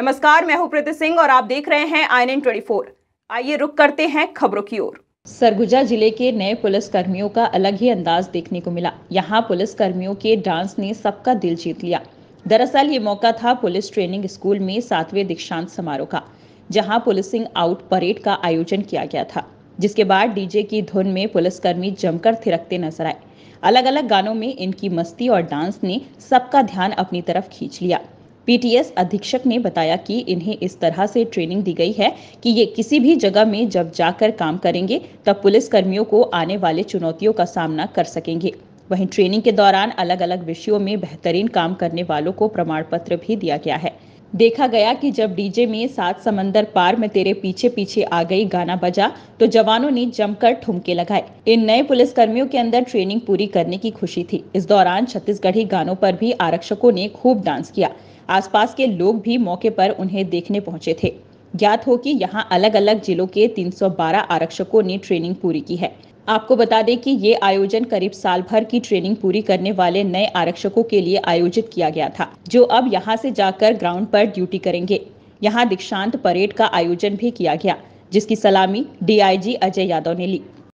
नमस्कार, मैं हूँ प्रीति सिंह और आप देख रहे हैं आई एन आइए रुक करते हैं खबरों की ओर। सरगुजा ज़िले के नए पुलिस कर्मियों का अलग ही अंदाज देखने को मिला। यहाँ पुलिस कर्मियों के डांस ने सबका दिल जीत लिया। दरअसल ये मौका था पुलिस ट्रेनिंग स्कूल में सातवें दीक्षांत समारोह का, जहाँ पुलिसिंग आउट परेड का आयोजन किया गया था, जिसके बाद डीजे की धुन में पुलिसकर्मी जमकर थिरकते नज़र आए। अलग अलग गानों में इनकी मस्ती और डांस ने सबका ध्यान अपनी तरफ़ खींच लिया। पीटीएस अधीक्षक ने बताया कि इन्हें इस तरह से ट्रेनिंग दी गई है कि ये किसी भी जगह में जब जाकर काम करेंगे, तब पुलिस कर्मियों को आने वाले चुनौतियों का सामना कर सकेंगे। वहीं ट्रेनिंग के दौरान अलग अलग विषयों में बेहतरीन काम करने वालों को प्रमाण पत्र भी दिया गया है। देखा गया कि जब डीजे में सात समंदर पार में तेरे पीछे पीछे आ गई गाना बजा तो जवानों ने जमकर ठुमके लगाए। इन नए पुलिस कर्मियों के अंदर ट्रेनिंग पूरी करने की खुशी थी। इस दौरान छत्तीसगढ़ी गानों पर भी आरक्षकों ने खूब डांस किया। आसपास के लोग भी मौके पर उन्हें देखने पहुँचे थे। ज्ञात हो कि यहाँ अलग अलग जिलों के 312 आरक्षकों ने ट्रेनिंग पूरी की है। आपको बता दें कि ये आयोजन करीब साल भर की ट्रेनिंग पूरी करने वाले नए आरक्षकों के लिए आयोजित किया गया था, जो अब यहाँ से जाकर ग्राउंड पर ड्यूटी करेंगे। यहाँ दीक्षांत परेड का आयोजन भी किया गया, जिसकी सलामी डीआईजी अजय यादव ने ली।